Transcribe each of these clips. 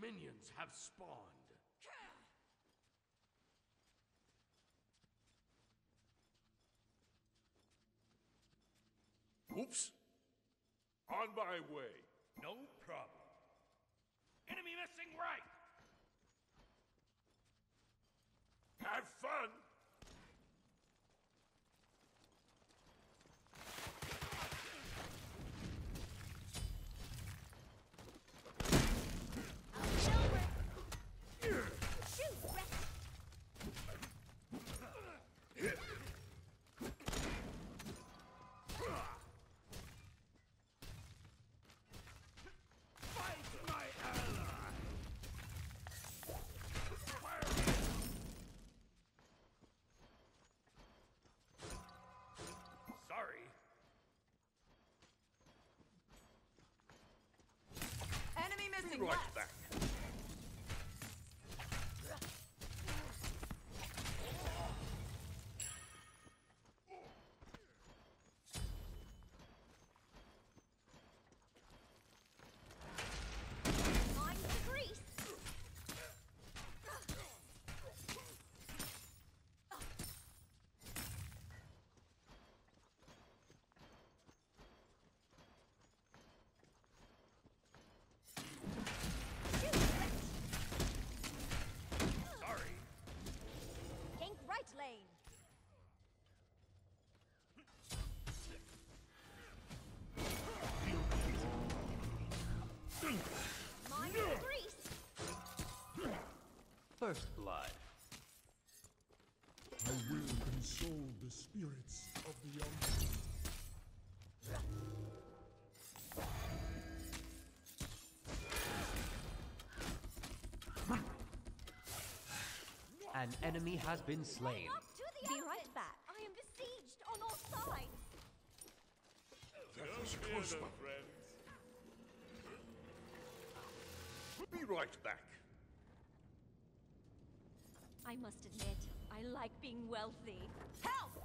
Minions have spawned. Oops. On my way. No problem. Enemy missing right! Have fun. Fight my ally! Sorry. Enemy missing Right left. back. Mind the grease. Sorry. Gank right lane. Mind the grease. First blood. I will console the spirits of the young. An enemy has been slain. Up to the Be right back. I am besieged on all sides. That was a close one. friends. Be right back. I must admit, I like being wealthy. Help!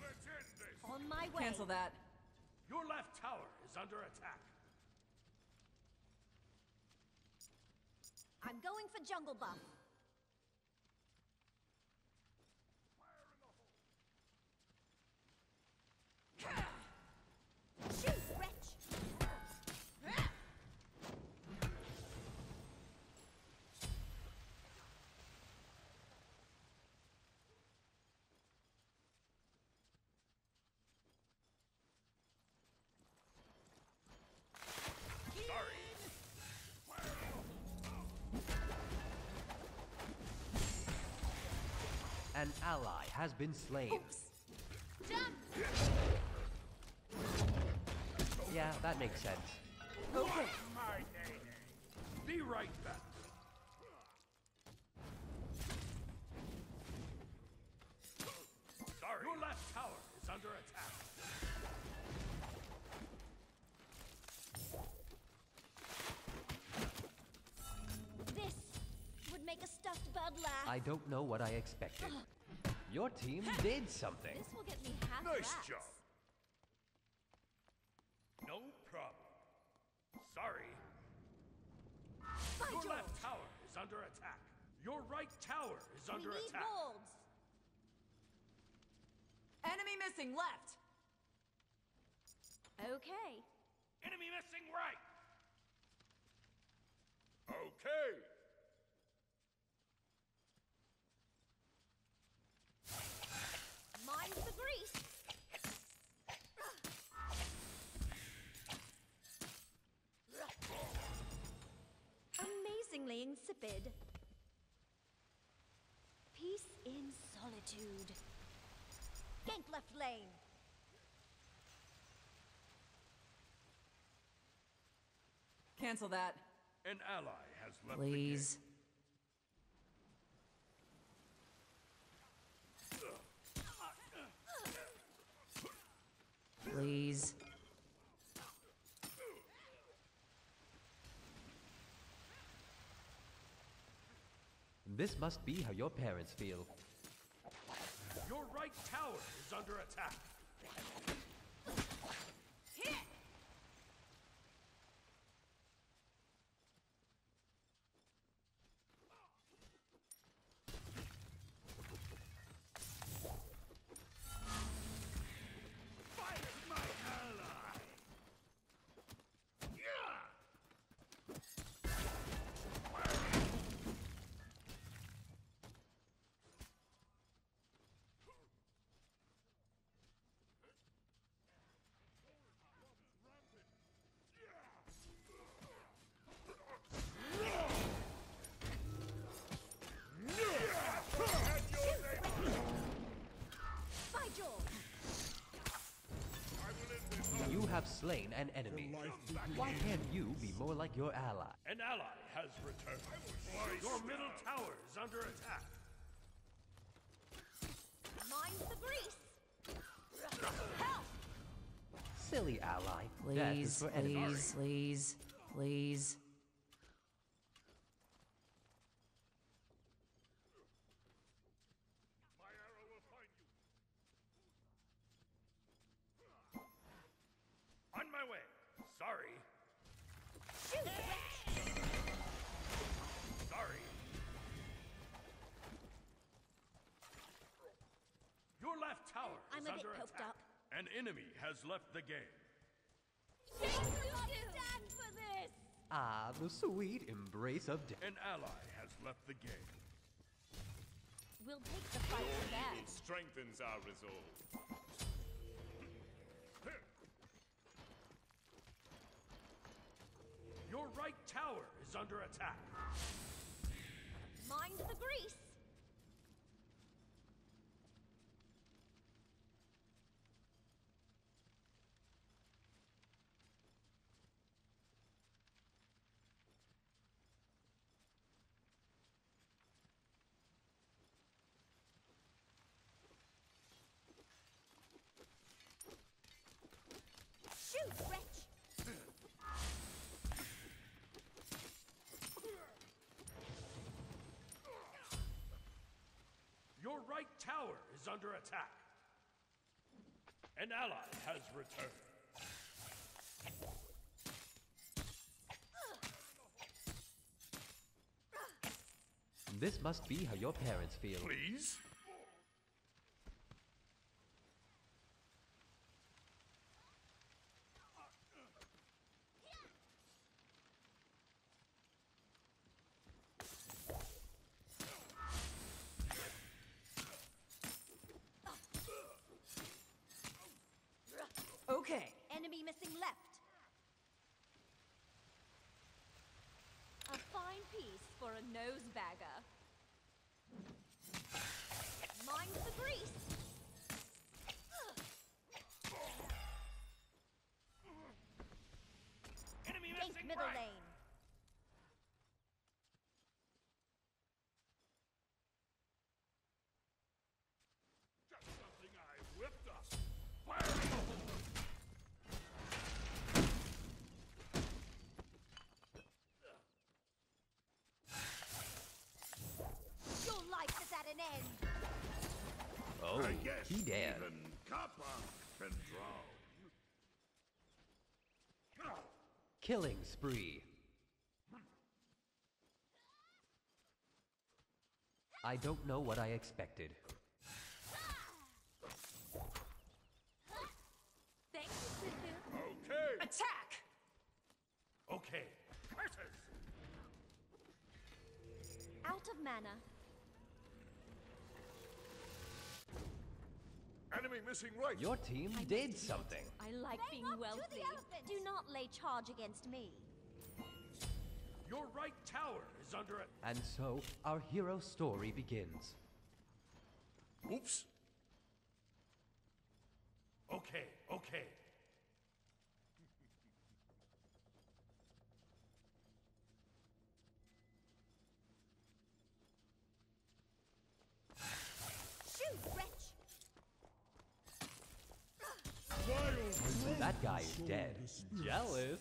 Let's end this. On my way. Cancel that. Your left tower is under attack. I'm going for jungle buff. Shoot, wretch! Sorry. An ally has been slain. Jump! Yeah, that makes sense. Okay. My day. Be right back. Would make a stuffed bird laugh. I don't know what I expected. Your team did something. This will get me half Nice rats. job. No problem. Sorry. By Your George, left tower is under attack. Your right tower is we under need attack. wolves. Enemy missing left. Okay. Enemy missing right. Okay. Left lane. Cancel that. An ally has left the game. Please. Please. This must be how your parents feel. Your right tower is under attack. Have slain an enemy. Why can't you be more like your ally? An ally has returned. Your middle tower is under attack. Mind the grease. Help! Silly ally. Please, please, please, please. My arrow will find you. On my way. Sorry. Shoot, wretch! Sorry. Your left tower I'm is a bit under poked attack. up. An enemy has left the game. Thank you, stand for this! Ah, the sweet embrace of death. An ally has left the game. We'll take the fight to them. It strengthens our resolve. Your right tower is under attack. Mind the grease. Shoot, wretch! Your right tower is under attack. An ally has returned. This must be how your parents feel. Please? Okay. Enemy missing left. A fine piece for a nosebagger. Mind the grease. Enemy Think missing middle right. lane. Just something I whipped up. Fire in the hole. Your life is at an end. Oh, I guess he dared. even Kappa can draw. Killing spree. I don't know what I expected. Thank you, Sifu. Okay. Attack! Okay. Curses. Out of mana. Enemy missing right. Your team did something. I like being up to the wealthy. elephant. Do not lay charge against me. Your right tower is under attack. And so, our hero story begins. Oops. Okay, okay. That guy is dead. Jealous.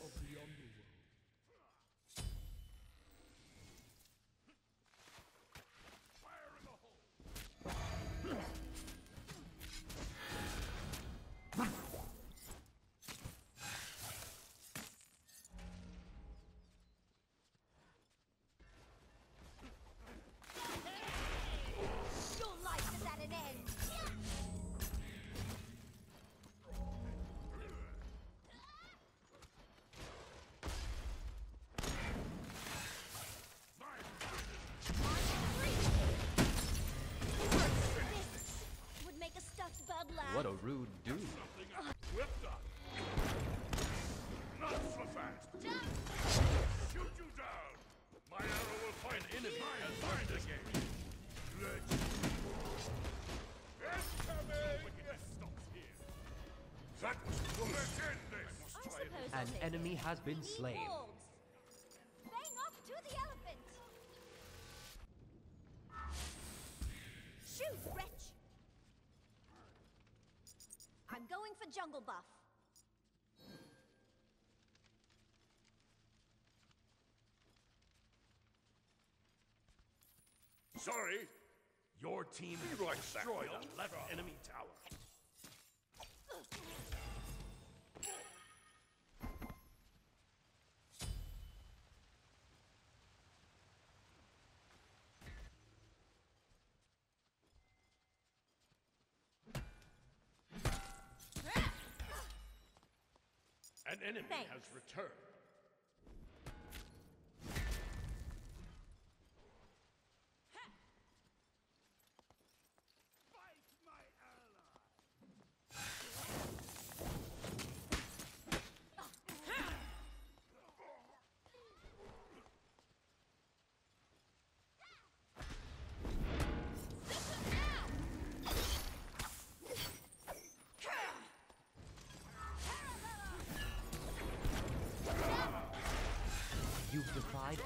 An enemy has been slain. holds. Bang off to the elephant. Shoot, wretch. I'm going for jungle buff. Sorry. Your team has like that, destroyed young a left enemy tower. An enemy Thanks. has returned.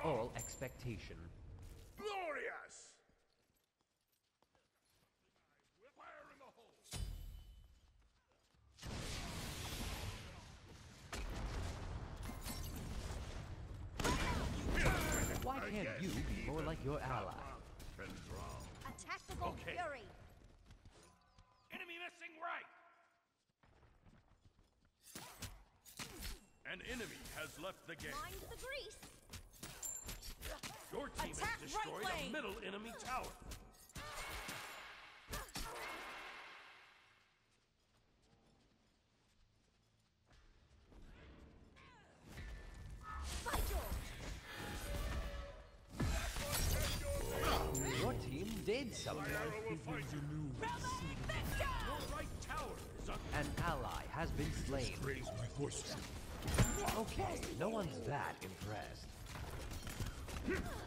All expectation. Glorious! Fire in the hole! Why can't you be more like your ally? Been drowned. Attack the Okay. fury. Enemy missing right! An enemy has left the game. Mind the grease. Your team Attack has right destroyed lane. a middle enemy tower. Your team did something. Begins anew. Right tower is An ally has been slain. My. Okay, no one's that impressed. Hmm.